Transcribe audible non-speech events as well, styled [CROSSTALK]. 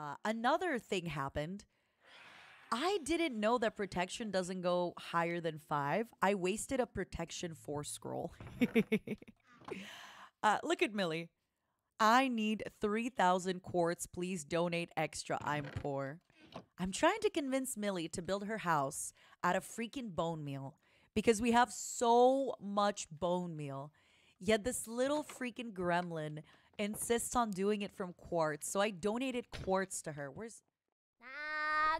Uh, another thing happened. I didn't know that protection doesn't go higher than five. I wasted a protection four scroll. [LAUGHS] uh, look at Millie. I need 3,000 quartz. Please donate extra. I'm poor. I'm trying to convince Millie to build her house out of freaking bone meal because we have so much bone meal. Yet this little freaking gremlin insists on doing it from quartz. So I donated quartz to her. Where's ah,